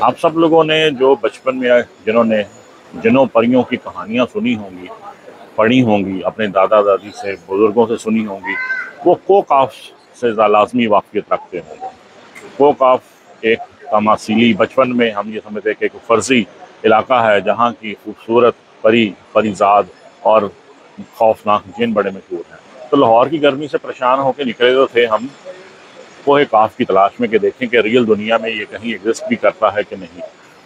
آپ سب لوگوں نے جو بچپن میں جنہوں نے جنوں پریوں کی کہانیاں سنی ہوں گی، پڑھی ہوں گی، اپنے دادا دادی سے، بزرگوں سے سنی ہوں گی، وہ کو کاف سے لازمی واقفیت رکھتے ہوں گے۔ کو کاف ایک تماثیلی بچپن میں ہم یہ سمجھتے ہیں کہ ایک فرضی علاقہ ہے جہاں کی خوبصورت پری پریزاد اور خوفناک جن بڑے مشہور ہیں۔ تو لاہور کی گرمی سے پریشان ہو کے نکلے تو تھے ہم۔ کوہ کاف کی تلاش میں کہ دیکھیں کہ ریل دنیا میں یہ کہیں ایگزسٹ بھی کرتا ہے کہ نہیں۔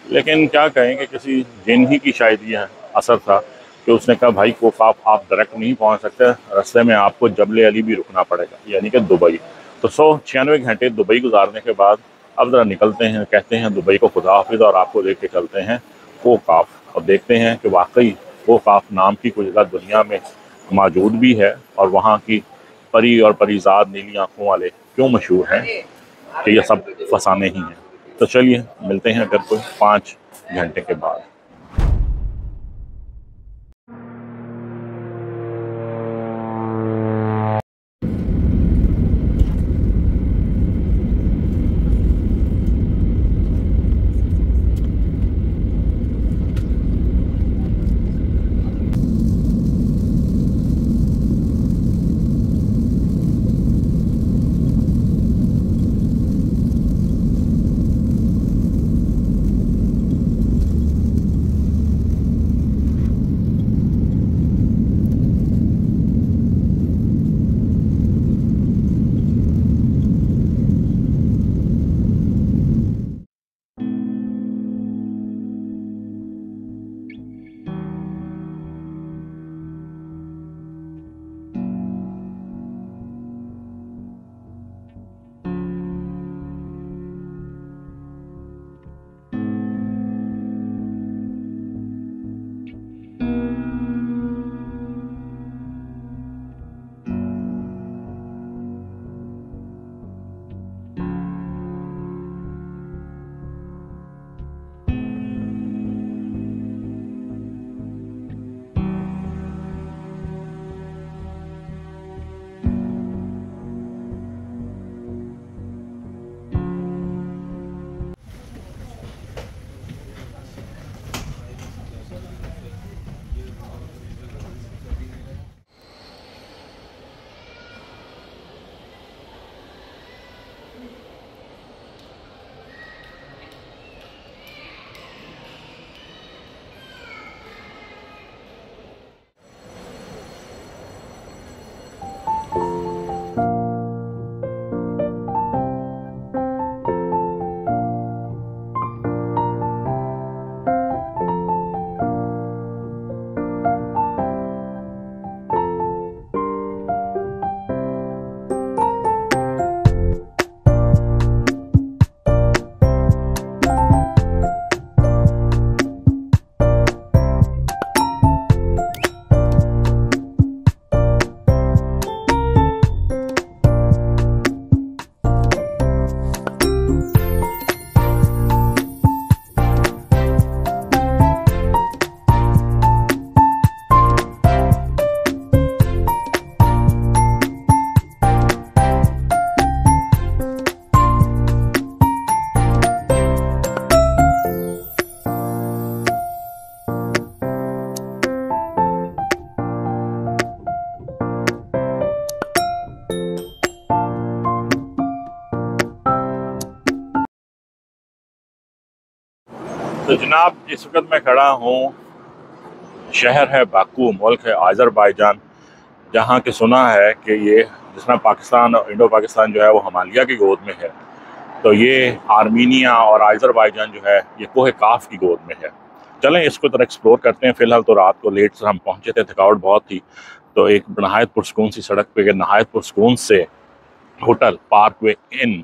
لیکن کیا کہیں کہ کسی جن ہی کی شاید یہ اثر تھا کہ اس نے کہا بھائی کو کاف آپ ڈائریکٹ نہیں پہنچ سکتے، رستے میں آپ کو جبل علی بھی رکنا پڑے گا یعنی کہ دبئی۔ تو سو چھیانوے گھنٹے دبئی گزارنے کے بعد اب ذرا نکلتے ہیں، کہتے ہیں دبئی کو خدا حافظ اور آپ کو دیکھ کے چلتے ہیں کو کاف اور دیکھتے ہیں کہ واقعی کو کاف نام کی کوئی جگہ دنیا میں موجود بھی ہے اور وہاں کی پری اور پریزاد نیلی آنکھوں والے کیوں مشہور ہے کہ یہ سب فسانے ہی ہیں؟ تو چلیے، ملتے ہیں اگر کوئی پانچ گھنٹے کے بعد۔ تو جناب، اس وقت میں کھڑا ہوں۔ شہر ہے باکو ملک ہے آذر بائی جان جہاں کہ سنا ہے کہ یہ جس میں پاکستان اور انڈو پاکستان جو ہے وہ ہمالیہ کی گود میں ہے۔ تو یہ آرمینیا اور آئزر بائی جان جو ہے، یہ کوہ کاف کی گود میں ہے۔ چلیں، اس کو ذرا ایکسپلور کرتے ہیں۔ فی الحال تو رات کو لیٹ سے ہم پہنچے تھے، تھکاوٹ بہت تھی۔ تو ایک نہایت پرسکون سی سڑک پہ نہایت پرسکون سے hotel Parkway Inn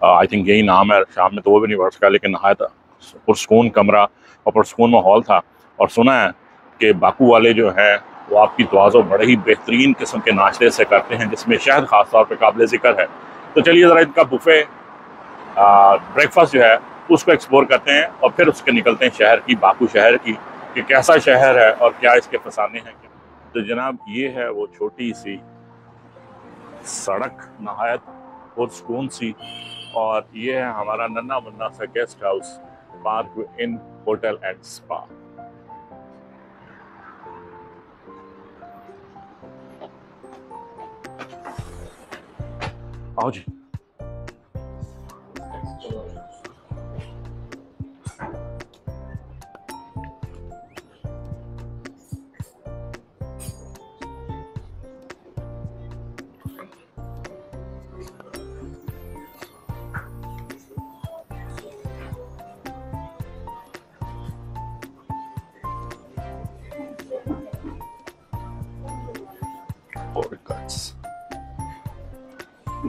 I think یہی نام ہے۔ شام میں تو وہ بھی نہیں بڑھ سکا، لیکن نہایت پرسکون کمرہ اور پرسکون ماحول تھا۔ اور سنا ہے کہ باکو والے جو ہیں، وہ آپ کی توازو بڑے ہی بہترین قسم کے ناشتے سے کرتے ہیں، جس میں شہد خاص طور پہ قابل ذکر ہے۔ تو چلیے ذرا ان کا بفے بریک فاسٹ جو ہے، اس کو ایکسپلور کرتے ہیں اور پھر اس کے نکلتے ہیں شہر کی باکو شہر کی، کہ کیسا شہر ہے اور کیا اس کے فسانے ہیں۔ تو جناب، یہ ہے وہ چھوٹی سی سڑک، نہایت پرسکون سی۔ اور یہ ہے ہمارا ننا منا سا guest house bar view and spa. آؤ جی۔ یہ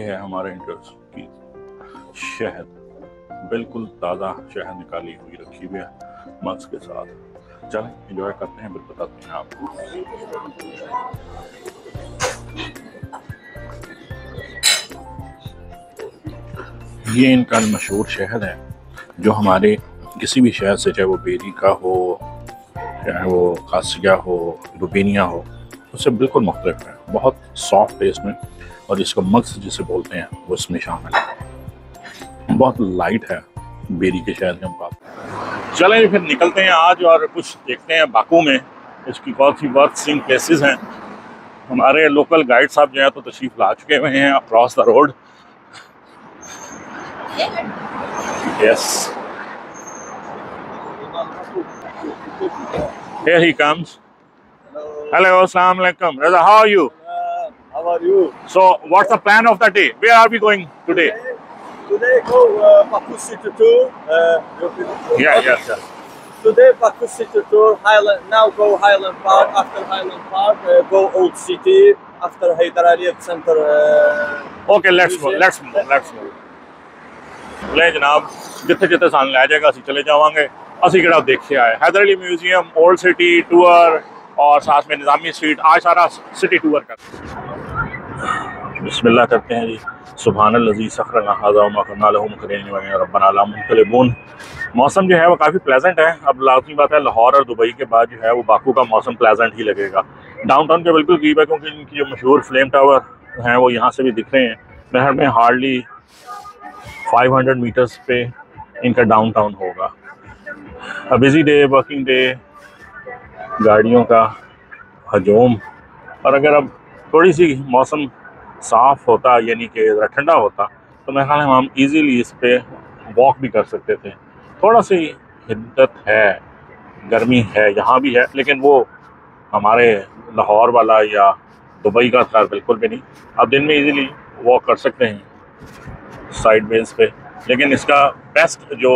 ہے ہمارے انڈور کی شہد بالکل تازہ شہر نکالی ہوئی رکھی ہوئی ہے مکس کے ساتھ۔ چلیں انجوائے کرتے ہیں، پھر بتاتے ہیں آپ کو۔ یہ ان کا مشہور شہر ہے، جو ہمارے کسی بھی شہر سے، چاہے وہ بیری کا ہو، چاہے وہ کاسیہ ہو، روبینیا ہو، اس سے بالکل مختلف ہے۔ بہت سافٹ ہے اس میں، اور اس کا مقصد جسے بولتے ہیں، وہ اس میں شامل ہے۔ بہت لائٹ ہے بیری کے شہر کے مقابلے چلیں جی، پھر نکلتے ہیں آج اور کچھ دیکھتے ہیں باکو میں۔ اس کی بہت سی بہت سنگ پلیسز ہیں۔ ہمارے لوکل گائیڈ صاحب جو ہیں تو تشریف لا چکے ہوئے ہیں across the road yes here he comes hello السلام علیکم Raza how are you how are you so what's the plan of the day where are we going today Today, go uh, Baku City Tour. Uh, yeah, yeah, yeah. Today, Baku City Tour, Highland, now go Highland Park, after Highland Park, uh, go Old City, after Haider Aliyev Center. Uh, okay, let's go, let's go, let's go. لے جناب جتھے جتھے سان لے جائے گا اسی چلے جاؤں گے اسی کڑا دیکھے آئے Heydar Ali museum old city tour اور ساتھ میں نظامی سٹیٹ آج سارا سٹی ٹور کر بسم اللہ کرتے ہیں جی سبحان اللذی سخر ربنا لا منقلبون۔ موسم جو ہے وہ کافی پلیزنٹ ہے۔ اب لازمی بات ہے لاہور اور دبئی کے بعد جو ہے وہ باکو کا موسم پلیزنٹ ہی لگے گا۔ ڈاؤن ٹاؤن کے بالکل قریب ہے کیونکہ ان کی جو مشہور فلیم ٹاور ہیں وہ یہاں سے بھی دکھ رہے ہیں۔ نہر میں ہارڈلی فائیو ہنڈریڈ میٹرس پہ ان کا ڈاؤن ٹاؤن ہوگا بزی ڈے ورکنگ ڈے گاڑیوں کا ہجوم۔ اور اگر اب تھوڑی سی موسم صاف ہوتا یعنی کہ ذرا ٹھنڈا ہوتا، تو میرے خیال ہے ہم ایزیلی اس پہ واک بھی کر سکتے تھے۔ تھوڑا سی حدت ہے، گرمی ہے، یہاں بھی ہے، لیکن وہ ہمارے لاہور والا یا دبئی کا خیال بالکل بھی نہیں۔ آپ دن میں ایزیلی واک کر سکتے ہیں سائڈ ویز پہ۔ لیکن اس کا بیسٹ جو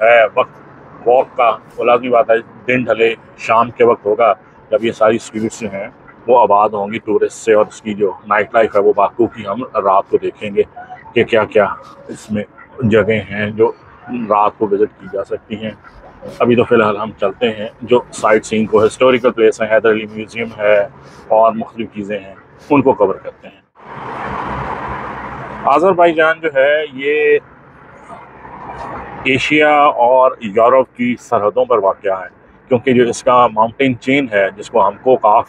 ہے وقت واک کا، وہ لازمی بات ہے، دن ڈھلے، شام کے وقت ہوگا، جب یہ ساری اسٹریٹس ہیں وہ آباد ہوں گی ٹورسٹ سے اور اس کی جو نائٹ لائف ہے وہ باکو کی ہم رات کو دیکھیں گے کہ کیا کیا اس میں جگہیں ہیں جو رات کو وزٹ کی جا سکتی ہیں۔ ابھی تو فی الحال ہم چلتے ہیں جو سائٹ سینگ کو ہسٹوریکل پلیس ہیں حیدر علی میوزیم ہے اور مختلف چیزیں ہیں، ان کو کور کرتے ہیں۔ آذر بھائی جان جو ہے، یہ ایشیا اور یورپ کی سرحدوں پر واقع ہے، کیونکہ جو اس کا ماؤنٹین چین ہے، جس کو ہم کو کاف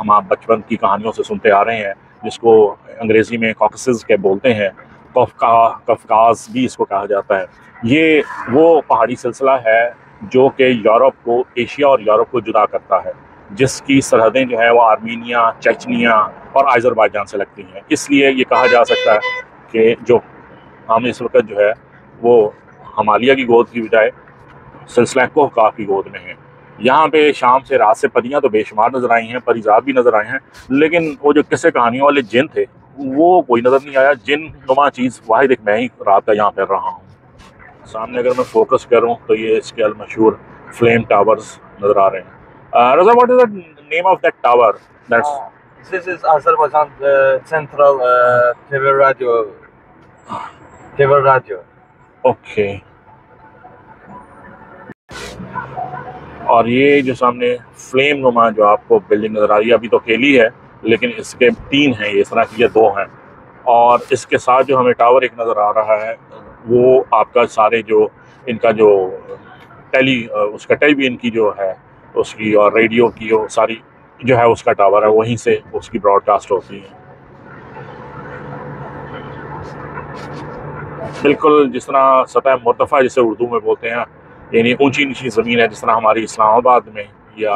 ہم آپ بچپن کی کہانیوں سے سنتے آ رہے ہیں، جس کو انگریزی میں کاکسز کے بولتے ہیں، کفکا، کفکاز بھی اس کو کہا جاتا ہے۔ یہ وہ پہاڑی سلسلہ ہے جو کہ یورپ کو، ایشیا اور یورپ کو جدا کرتا ہے، جس کی سرحدیں جو ہیں وہ آرمینیا چچنیا اور آذربائیجان سے لگتی ہیں۔ اس لیے یہ کہا جا سکتا ہے کہ جو ہم اس وقت جو ہے وہ ہمالیہ کی گود کی بجائے سلسلہ کوہ کا کی گود میں ہیں۔ یہاں پہ شام سے رات سے پریاں تو بے شمار نظر آئی ہیں پریزاد بھی نظر آئے ہیں لیکن وہ جو قصے کہانیوں والے جن تھے وہ کوئی نظر نہیں آیا۔ جن نما چیز واحد ایک میں ہی رات کا یہاں پھر رہا ہوں۔ سامنے اگر میں فوکس کروں تو یہ اس کے المشہور فلیم ٹاورز نظر آ رہے ہیں۔ Raza what is the name of that tower that's this is Azerbaijan central ٹیور راجو ٹیور راجو اوکے اور یہ جو سامنے فلیم نما جو آپ کو بلڈنگ نظر آ رہی ہے، ابھی تو اکیلی ہے، لیکن اس کے تین ہیں، یہ اس طرح کی یہ دو ہیں۔ اور اس کے ساتھ جو ہمیں ٹاور ایک نظر آ رہا ہے، وہ آپ کا سارے جو ان کا جو ٹیلی، اس کا ٹیلی ویژن کی جو ہے، اس کی اور ریڈیو کی وہ ساری جو ہے، اس کا ٹاور ہے، وہیں سے اس کی براڈ کاسٹ ہوتی ہے۔ بالکل جس طرح سطح مرتفع جسے اردو میں بولتے ہیں یعنی اونچی نیچی زمین ہے جس طرح ہماری اسلام آباد میں یا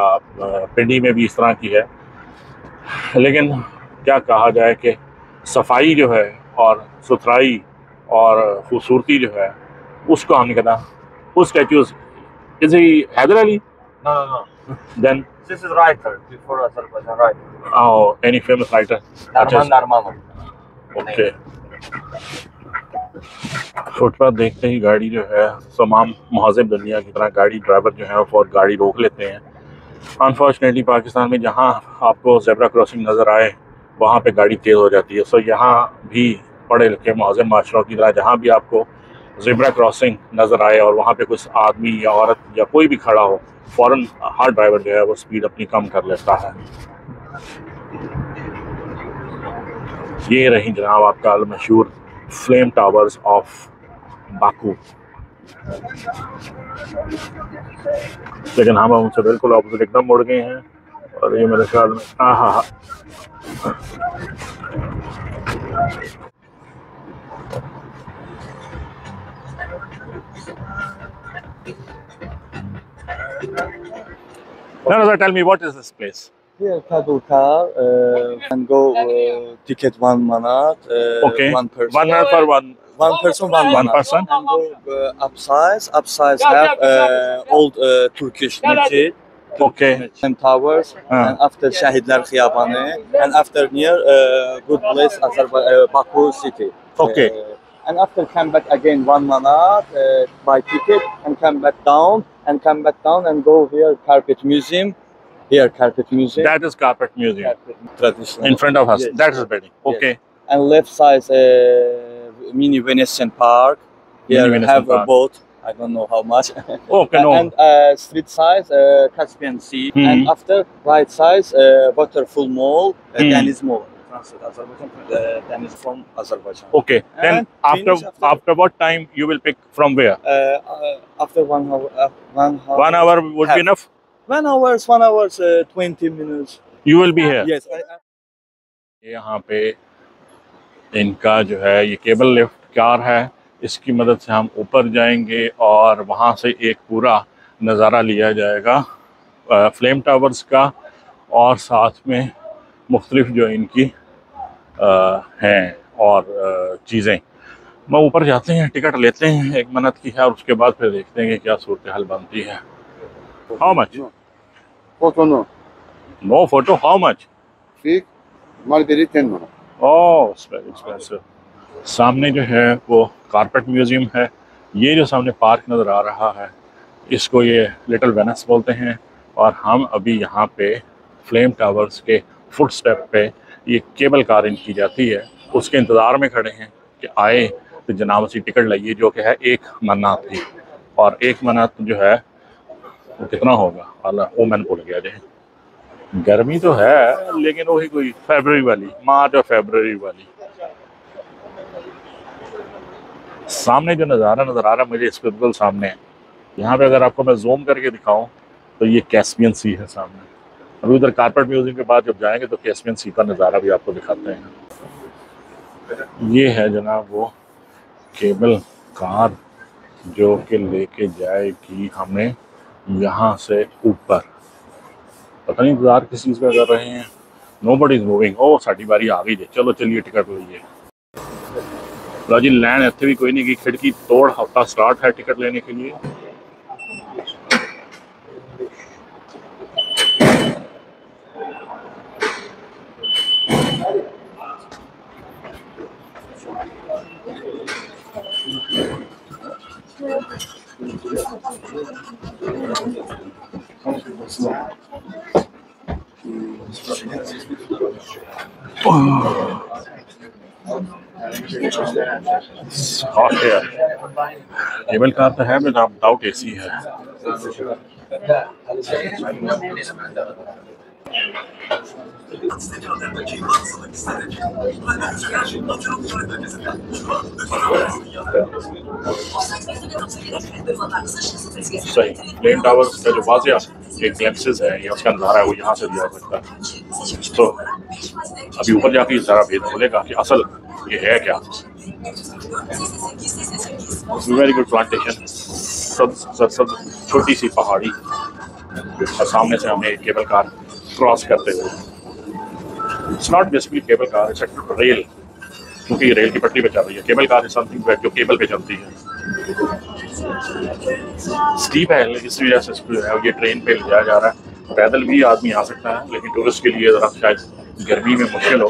پنڈی میں بھی اس طرح کی ہے لیکن کیا کہا جائے کہ صفائی جو ہے اور ستھرائی اور خوبصورتی جو ہے اس کو ہم نے کہا وہ statues is he Heydar Ali. Then This is writer before Azerbaijan writer. Any famous writer Narman Narmanov. Okay footpath دیکھتے ہی گاڑی جو ہے، تمام مہذب دنیا کی طرح گاڑی ڈرائیور جو ہے فور گاڑی روک لیتے ہیں۔ انفارچونیٹلی پاکستان میں جہاں آپ کو زیبرا کراسنگ نظر آئے، وہاں پہ گاڑی تیز ہو جاتی ہے۔ سو یہاں بھی پڑھے لکھے مہذب معاشروں کی طرح جہاں بھی آپ کو زیبرا کراسنگ نظر آئے اور وہاں پہ کچھ آدمی یا عورت یا کوئی بھی کھڑا ہو، فوراً ہر ڈرائیور جو ہے وہ اسپیڈ اپنی کم کر لیتا ہے۔ یہ رہی جناب آپ کا المشہور فلیم ٹاورز آف باکو لیکن ہم ان سے بالکل اپوزٹ ایک دم مڑ گئے ہیں اور یہ میرے خیال میں ہاں ہاں ہاں No, no, tell me what is this place? Here, Kadukar, uh, can go uh, ticket one manat, uh, Okay. one person. One man for one. One person, one, One manat. person? And go uh, upsize, upsize have uh, old uh, Turkish masjid. Okay. And towers, Ah. and after Shahidlar Khiyabani, and after near uh, good place, Azerbaijan, uh, Baku city. Okay. Uh, and after come back again one manat, uh, buy ticket, and come back down, and come back down, and go here, Carpet Museum. Here, Carpet Museum. That is Carpet Museum Carpet traditional. in front of us. Yes. That is building. Okay. and left side uh, mini Venetian park. Here Mini we Venetian have a boat. I don't know how much. Okay, no. And uh, street side uh, Caspian Sea. Mhm. And after right side uh, Waterful Mall, uh, Mhm. Deniz Mall. Translate Azerbaijan. Uh, Deniz from Azerbaijan. Okay. Then after after- after what time you will pick from where? Uh, uh, after one hour, uh, one hour. One hour would be enough. Hours, uh, twenty minutes. You will be here. Yes. I, I, یہاں پہ ان کا جو ہے یہ cable lift کار ہے اس کی مدد سے ہم اوپر جائیں گے اور وہاں سے ایک پورا نظارہ لیا جائے گا فلیم ٹاورز کا اور ساتھ میں مختلف جو ان کی ہیں اور چیزیں میں اوپر جاتے ہیں ٹکٹ لیتے ہیں ایک منت کی ہے اور اس کے بعد پھر دیکھتے ہیں کہ کیا صورتحال بنتی ہے how much Photo no. No photo how much Fig, Marguerite 10 manat. Oh, it's very expensive. سامنے جو ہے وہ کارپٹ میوزیم ہے یہ جو سامنے پارک نظر آ رہا ہے اس کو یہ لٹل وینس بولتے ہیں اور ہم ابھی یہاں پہ فلیم ٹاورز کے فٹ سٹیپ پہ یہ کیبل کار ان کی جاتی ہے اس کے انتظار میں کھڑے ہیں کہ آئے تو جناب اسی ٹکٹ لائیے جو کہ ہے ایک منات کی اور ایک منات جو ہے وہ کتنا ہوگا؟ اللہ وہ میں نے بھول گیا جی۔ گرمی تو ہے، لیکن وہی کوئی فیبرری والی، مارچ اور فیبرری والی۔ سامنے جو نظارہ نظر آ رہا مجھے اس بالکل سامنے۔ ہے یہاں پہ اگر آپ کو میں زوم کر کے دکھاؤں، تو یہ کیسپین سی ہے سامنے۔ ابھی ادھر کارپٹ میوزیم کے بعد جب جائیں گے، تو کیسپین سی کا نظارہ بھی آپ کو دکھاتے ہیں۔ یہ ہے جناب وہ کیبل کار جو کہ لے کے جائے گی ہمیں۔ یہاں سے اوپر۔ پتہ نہیں انتظار کس چیز کا کر رہے ہیں۔ نو بڈ از موونگ او ساڈی باری آ گئی۔ جی چلو، چلیے، ٹکٹ لئیے لو جی لین اتنے بھی کوئی نہیں کی کھڑکی توڑ، ہفتہ سٹارٹ ہے ٹکٹ لینے کے لیے۔ سافٹ ویئر ایبل کہاں تو ہے میرا نام بتاؤٹ اے سی ہے صحیح پلین ٹاور کا جو واضح ایک گلیپسز ہے یا اس کا نظارہ ہے وہ یہاں سے بھی آ سکتا ہے تو ابھی اوپر جا کے ذرا بھید بولے گا کہ اصل یہ ہے کیا ویری گڈ پلانٹیشن سب سب چھوٹی سی پہاڑی اور سامنے سے ہمیں کیبل کار کراس کرتے ہوئے it's not basically cable car it's rail کیونکہ یہ ریل کی پٹری پہ چل رہی ہے cable car is some thing جو کیبل پہ چلتی ہے اسٹیپ ہے اس وجہ سے اس کو جو ہے یہ ٹرین پہ لے جایا جا رہا ہے پیدل بھی آدمی آ سکتا ہے لیکن ٹورسٹ کے لیے ذرا شاید گرمی میں مشکل ہو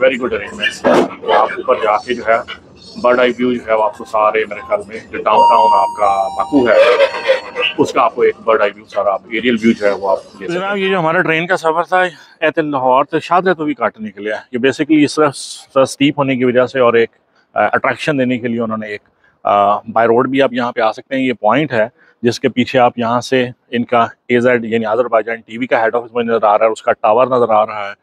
ویری گڈ ارینجمنٹ آپ اوپر جا کے جو ہے برڈ آئی ویو جو ہے وہ آپ کو سارے میرے خیال میں جو ڈاؤن ٹاؤن آپ کا باقو ہے، اس کا آپ کو ایک برڈ آئی ویو سارا آپ ایریل ویو جو ہے وہ آپ جناب، یہ جو ہمارا ٹرین کا سفر تھا، ایت لاہور تو شادرہ تو بھی کاٹنے کے لیے۔ یہ بیسکلی اس طرح اسٹیپ ہونے کی وجہ سے اور ایک اٹریکشن دینے کے لیے انہوں نے ایک بائی روڈ بھی آپ یہاں پہ آ سکتے ہیں۔ یہ پوائنٹ ہے جس کے پیچھے آپ یہاں سے ان کا اے زیڈ یعنی آذر بائیجان ٹی وی کا ہیڈ آفس میں نظر آ رہا ہے، اس کا ٹاور نظر آ رہا ہے۔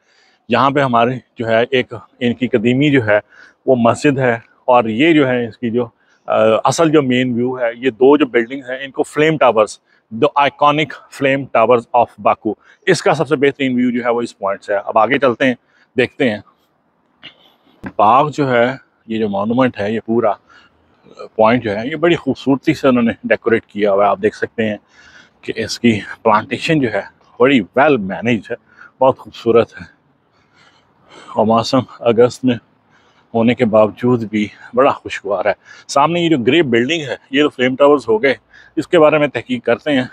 یہاں پہ ہمارے جو ہے ایک، ان کی قدیمی جو ہے وہ مسجد ہے اور یہ جو ہے اس کی جو اصل جو مین ویو ہے، یہ دو جو بلڈنگ ہیں، ان کو flame towers the iconic flame towers of Baku اس کا سب سے بہترین ویو جو ہے وہ اس پوائنٹ سے ہے۔ اب آگے چلتے ہیں، دیکھتے ہیں۔ باغ جو ہے، یہ جو مانومنٹ ہے، یہ پورا پوائنٹ جو ہے، یہ بڑی خوبصورتی سے انہوں نے ڈیکوریٹ کیا ہوا ہے۔ آپ دیکھ سکتے ہیں کہ اس کی پلانٹیشن جو ہے، بڑی ویل مینیج ہے، بہت خوبصورت ہے۔ اور موسم اگست میں ہونے کے باوجود بھی بڑا خوشگوار ہے۔ سامنے یہ جو گری بلڈنگ ہے، یہ تو فلیم ٹاورز ہو گئے۔ اس کے بارے میں تحقیق کرتے ہیں۔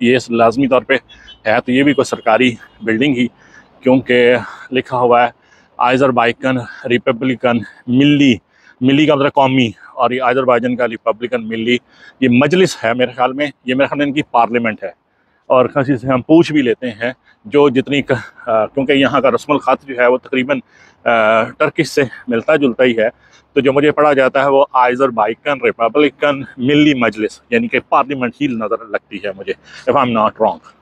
یہ لازمی طور پہ ہے تو یہ بھی کوئی سرکاری بلڈنگ ہی، کیونکہ لکھا ہوا ہے آئزر بائکن ریپبلکن، ملی ملی کا مطلب قومی، اور یہ آئزر بائجن کا ریپبلکن، ملی، یہ مجلس ہے میرے خیال میں۔ یہ میرے خیال میں ان کی پارلیمنٹ ہے۔ اور خاصی سے ہم پوچھ بھی لیتے ہیں جو جتنی کیونکہ یہاں کا رسم الخط جو ہے وہ تقریباً ٹرکش سے ملتا جلتا ہی ہے۔ تو جو مجھے پڑھا جاتا ہے وہ آئزر بائکن ریپبلکن ملی مجلس یعنی کہ پارلیمنٹ ہی نظر لگتی ہے مجھے if I am not wrong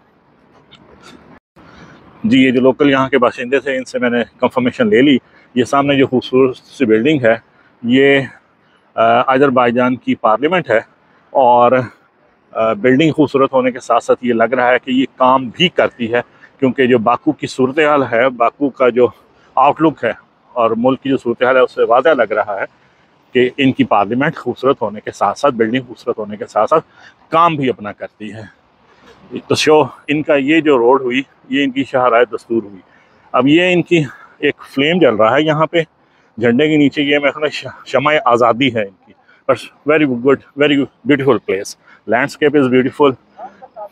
جی یہ جو لوکل یہاں کے باشندے تھے، ان سے میں نے کنفرمیشن لے لی۔ یہ سامنے جو خوبصورت سی بلڈنگ ہے، یہ آئزر بائی جان کی پارلیمنٹ ہے اور بلڈنگ خوبصورت ہونے کے ساتھ ساتھ یہ لگ رہا ہے کہ یہ کام بھی کرتی ہے، کیونکہ جو باکو کی صورتحال ہے باکو کا جو آؤٹ لک ہے اور ملک کی جو صورتحال ہے، اس سے واضح لگ رہا ہے کہ ان کی پارلیمنٹ خوبصورت ہونے کے ساتھ ساتھ بلڈنگ خوبصورت ہونے کے ساتھ ساتھ کام بھی اپنا کرتی ہے۔ تو شو، ان کا یہ جو روڈ ہوئی، یہ ان کی شہرائے دستور ہوئی۔ اب یہ ان کی ایک فلیم جل رہا ہے یہاں پہ، جھنڈے کے نیچے یہ میں شمع آزادی ہے ان کی۔ But very good very beautiful place landscape is beautiful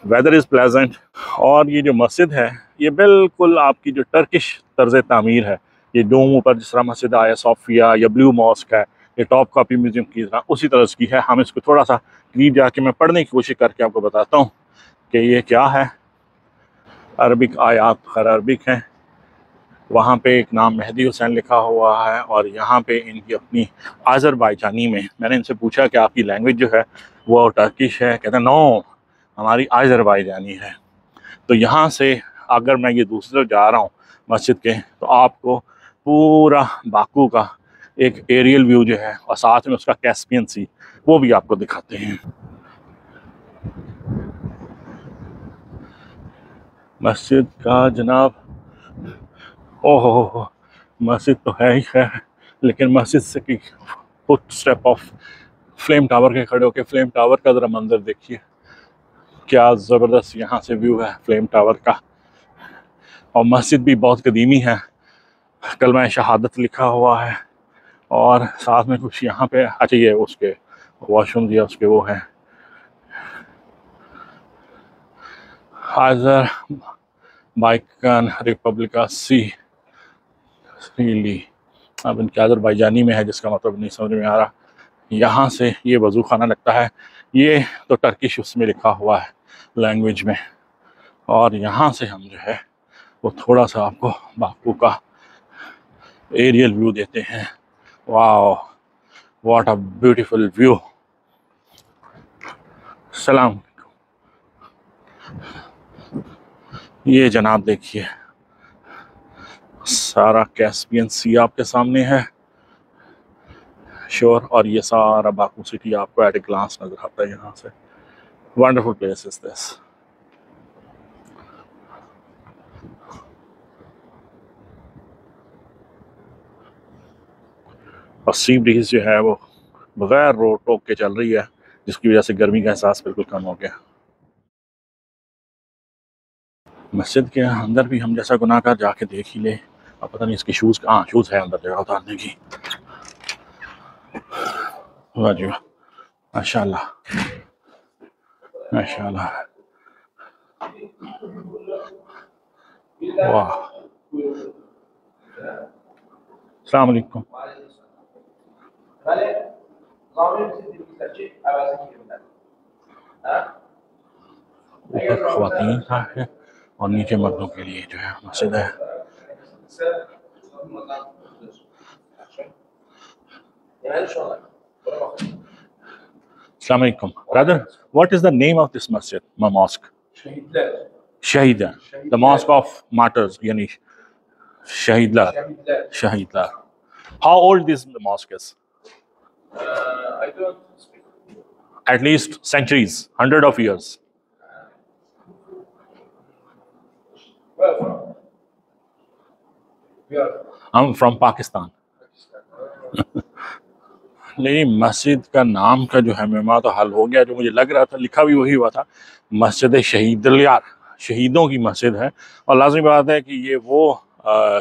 weather is pleasant اور یہ جو مسجد ہے، یہ بالکل آپ کی جو ٹرکش طرز تعمیر ہے، یہ ڈوم اوپر جس طرح مسجد آیا، صوفیہ یا بلیو ماسک ہے، یہ ٹاپ کاپی میوزیم کی طرح اسی طرح کی ہے۔ ہم اس کو تھوڑا سا قریب جا کے میں پڑھنے کی کوشش کر کے آپ کو بتاتا ہوں کہ یہ کیا ہے۔ عربک آیات خیر عربک ہیں۔ وہاں پہ ایک نام مہدی حسین لکھا ہوا ہے اور یہاں پہ ان کی اپنی آذر بائی جانی میں میں نے ان سے پوچھا کہ آپ کی لینگویج جو ہے وہ ٹرکش ہے، کہتے ہیں، نو، ہماری آذر بائی جانی ہے۔ تو یہاں سے اگر میں یہ دوسرے جا رہا ہوں مسجد کے، تو آپ کو پورا باکو کا ایک ایریل ویو جو ہے اور ساتھ میں اس کا کیسپین سی وہ بھی آپ کو دکھاتے ہیں۔ مسجد کا جناب اوہ ہو مسجد تو ہے ہی ہے لیکن مسجد سے footstep of Flame Tower کے کھڑے ہو کے فلیم ٹاور کا ذرا منظر دیکھیے۔ کیا زبردست یہاں سے ویو ہے فلیم ٹاور کا۔ اور مسجد بھی بہت قدیمی ہے۔ کلمہ شہادت لکھا ہوا ہے۔ اور ساتھ میں کچھ یہاں پہ اچھا یہ اس کے واش روم دیا اس کے وہ ہیں۔ آئیزر بائکن ریپبلکا سی فریلی اب ان کے آذر بائی جانی میں ہے، جس کا مطلب نہیں سمجھ میں آ رہا۔ یہاں سے یہ وضو خانہ لگتا ہے۔ یہ تو ٹرکش اس میں لکھا ہوا ہے لینگویج میں۔ اور یہاں سے ہم جو ہے، وہ تھوڑا سا آپ کو باپو کا ایریل ویو دیتے ہیں۔ Wow what a beautiful view. السلام علیکم۔ یہ جناب دیکھیے۔ سارا کیسپین سی آپ کے سامنے ہے۔ شور، اور یہ سارا باکو سٹی آپ کو ایٹ اے گلاس نظر آتا ہے یہاں سے۔ ونڈرفل پلیس از دس اور سی بریز جو ہے وہ بغیر روڈ ٹوک کے چل رہی ہے، جس کی وجہ سے گرمی کا احساس بالکل کم ہو گیا۔ مسجد کے اندر بھی ہم جیسا گناہ کر جا کے دیکھ ہی لے اب پتہ نہیں اس کی شوز ہاں شوز ہے اندر جگہ اتارنے کی واہ جی واہ۔ ماشاء اللہ ماشاء اللہ واہ۔ السلام علیکم۔ اوپر خواتین کا ہے اور نیچے مردوں کے لیے جو ہے مسجد ہے۔ Sen. Assalamu alaikum. Brother, what is the name of this masjid, my mosque? Shahidla. Shahidla. The mosque of martyrs, yani Shahidla. Shahidla. How old is the mosque is? Uh, I don't speak. At least centuries, hundred of years. Well, ہم from Pakistan. لیکن مسجد کا نام کا جو ہے مما تو حل ہو گیا، جو مجھے لگ رہا تھا، لکھا بھی وہی ہوا تھا۔ مسجد شہید الیار، شہیدوں کی مسجد ہے۔ اور لازمی بات ہے کہ یہ وہ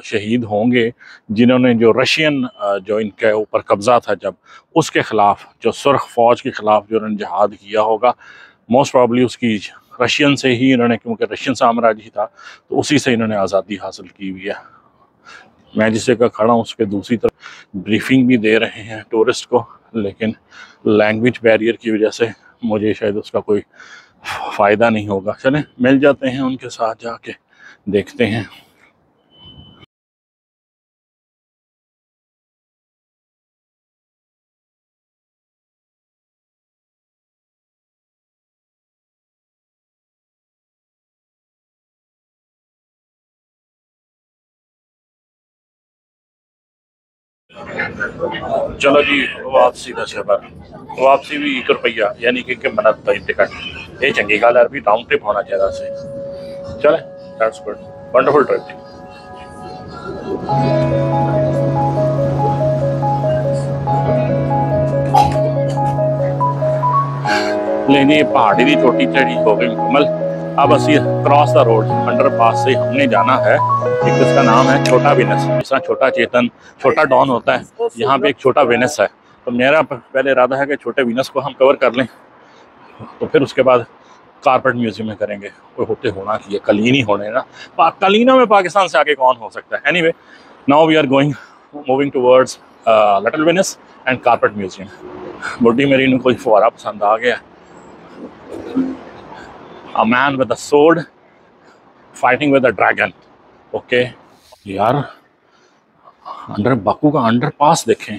شہید ہوں گے جنہوں نے جو رشین جو ان کے اوپر قبضہ تھا، جب اس کے خلاف، جو سرخ فوج کے خلاف جو انہوں نے جہاد کیا ہوگا موسٹ پرابلی اس کی رشین سے ہی انہوں نے، کیونکہ رشین سامراج ہی تھا، تو اسی سے انہوں نے آزادی حاصل کی ہوئی ہے۔ میں جسے کا کھڑا ہوں اس کے دوسری طرف بریفنگ بھی دے رہے ہیں ٹورسٹ کو، لیکن لینگویج بیریئر کی وجہ سے مجھے شاید اس کا کوئی فائدہ نہیں ہوگا۔ چلیں مل جاتے ہیں ان کے ساتھ جا کے، دیکھتے ہیں۔ چلو جی واپسی کا سفر واپسی بھی ایک روپیہ یعنی کہ منت کا ٹکٹ۔ یہ چنگی گل ہے بھی راؤنڈ ٹرپ ہونا چاہیے سے۔ چلے گڈ ونڈرفل ٹرپ تھی لیکن یہ پہاڑی دی چوٹی چڑھی ہو گئی مکمل اب اسی cross the road underpass سے ہم نے جانا ہے۔ ایک اس کا نام ہے چھوٹا وینس۔ جس طرح چھوٹا چیتن، چھوٹا ڈان ہوتا ہے۔ یہاں پہ ایک چھوٹا وینس ہے۔ تو میرا پہلے ارادہ ہے کہ چھوٹے وینس کو ہم کور کر لیں۔ تو پھر اس کے بعد کارپٹ میوزیم میں کریں گے۔ کوئی ہوتے ہونا کی ہے ہونے نا۔ پا- کلینوں میں پاکستان سے آگے کون ہو سکتا ہے؟ Anyway now we are going moving towards little Venice and carpet museum buddy میری نے کوئی فوارہ پسند آ گیا۔ A man with a sword fighting with a dragon. Okay یار انڈر باکو کا انڈر پاس دیکھیں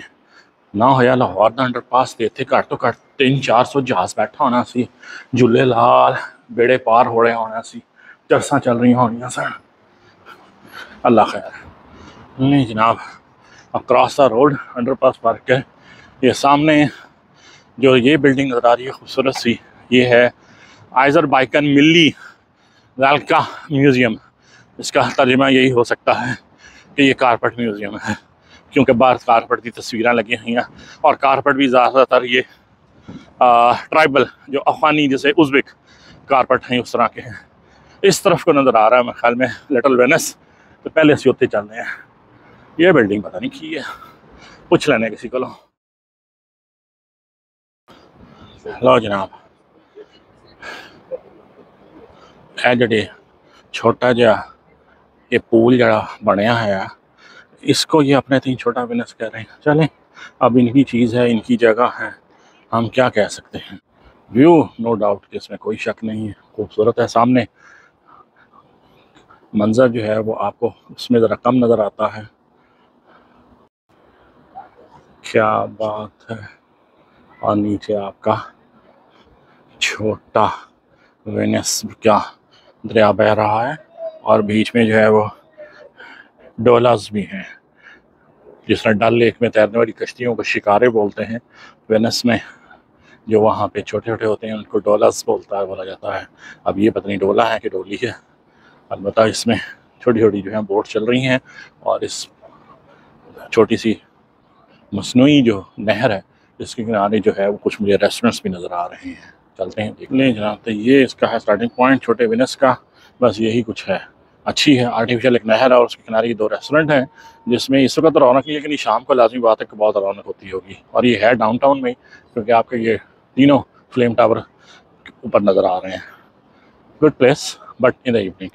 نہ ہویا لاہور دا انڈر پاس دے تے گھٹ تو گھٹ تین چار سو جہاز بیٹھا ہونا سی جھولے لال بیڑے پار ہو رہے ہونا سی چرساں چل رہی ہونیاں سن اللہ خیر نہیں جناب across the road underpass park ہے یہ سامنے جو یہ بلڈنگ نظر آ رہی ہے خوبصورت سی یہ ہے آئزر بائکن ملی ذالکا میوزیم۔ اس کا ترجمہ یہی ہو سکتا ہے کہ یہ کارپٹ میوزیم ہے، کیونکہ باہر کارپٹ کی تصویریں لگی ہوئی ہیں۔ اور کارپٹ بھی زیادہ تر یہ ٹرائبل، جو افغانی جیسے ازبک کارپٹ ہیں، اس طرح کے ہیں۔ اس طرف کو نظر آ رہا ہے میرے خیال میں لٹل وینس۔ تو پہلے سے ہوتے چل رہے ہیں۔ یہ بلڈنگ پتہ نہیں کی ہے۔ پوچھ لینے کسی کو لو۔ لو جناب۔ چھوٹا جہا یہ پول جہاں بنیا ہے اس کو یہ اپنے اب ان کی چیز ہے ان کی جگہ ہے ہم کیا کہہ سکتے ہیں ویو نو ڈاؤٹ اس میں کوئی شک نہیں ہے خوبصورت ہے سامنے منظر جو ہے وہ آپ کو اس میں ذرا کم نظر آتا ہے کیا بات ہے اور نیچے آپ کا چھوٹا وینس کیا دریا بہ رہا ہے اور بیچ میں جو ہے وہ ڈولاز بھی ہیں۔ جس طرح ڈل لیک میں تیرنے والی کشتیوں کو شکارے بولتے ہیں، وینس میں جو وہاں پہ چھوٹے چھوٹے ہوتے ہیں، ان کو ڈولاز بولتا ہے، بولا جاتا ہے۔ اب یہ پتہ نہیں ڈولا ہے کہ ڈولی ہے۔ البتہ اس میں چھوٹی چھوٹی جو ہیں بوٹ چل رہی ہیں اور اس چھوٹی سی مصنوعی جو نہر ہے، اس کے کنارے جو ہے وہ کچھ مجھے ریسٹورنٹس بھی نظر آ رہے ہیں۔ چلتے ہیں۔ دیکھ لیں جناب، تو یہ اس کا ہے اسٹارٹنگ پوائنٹ چھوٹے وینس کا۔ بس یہی کچھ ہے۔ اچھی ہے آرٹیفیشل ایک نہر ہے اور اس کے کنارے یہ دو ریسٹورنٹ ہیں، جس میں اس وقت رونق نہیں لیکن یہ شام کو لازمی بات ہے کہ بہت رونق ہوتی ہوگی۔ اور یہ ہے ڈاؤن ٹاؤن میں، کیونکہ آپ کے یہ تینوں فلیم ٹاور اوپر نظر آ رہے ہیں۔ Good place but in the evening